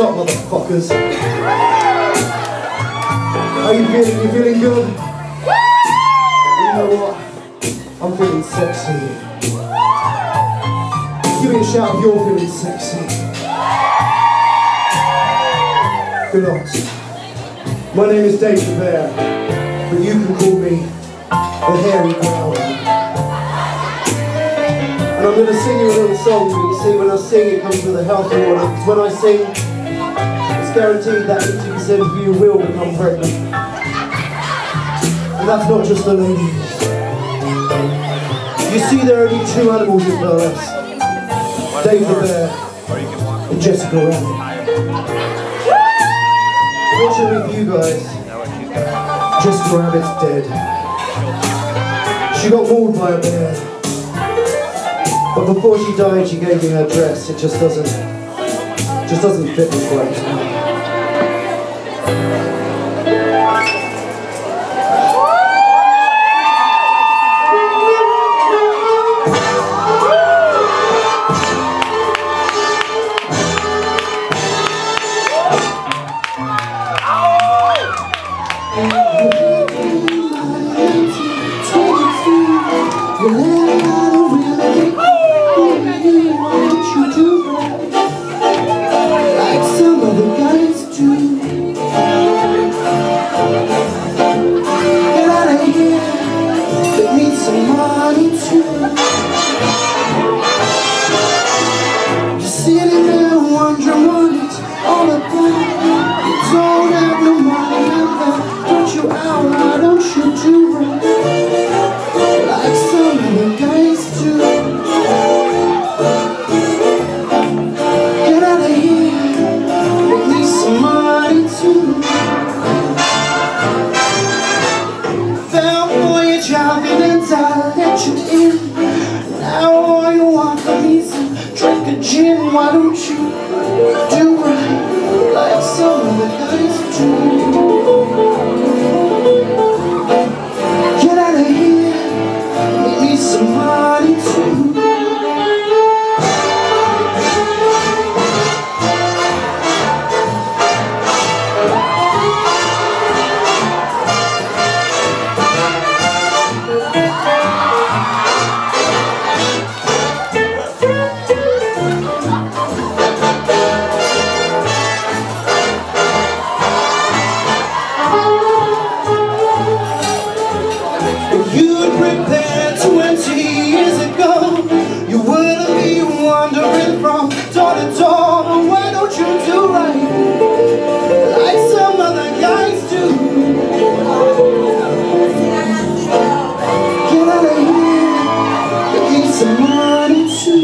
motherfuckers. How you feeling? You feeling good? You know what? I'm feeling sexy. Give me a shout if you're feeling sexy. Good odds. My name is Dave Bear, but you can call me the Hairy Growler. And I'm going to sing you a little song, but you see, when I sing, it comes with a health warning. Because when I sing, guaranteed that 80% of you will become pregnant. And that's not just the ladies. You see, there are only two animals in burlesque. Dave the Bear and Jessica Rabbit. Fortunately for you guys, Jessica Rabbit's dead. She got mauled by a bear. But before she died, she gave me her dress. It just doesn't, just doesn't fit me quite. Jim, why don't you do right like some of the guys do? Get out of here, give me somebody to someone to.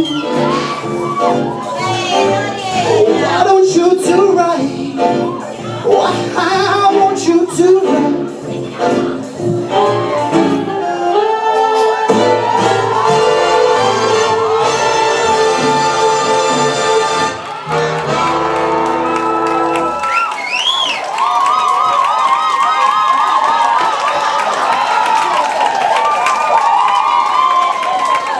Why don't you do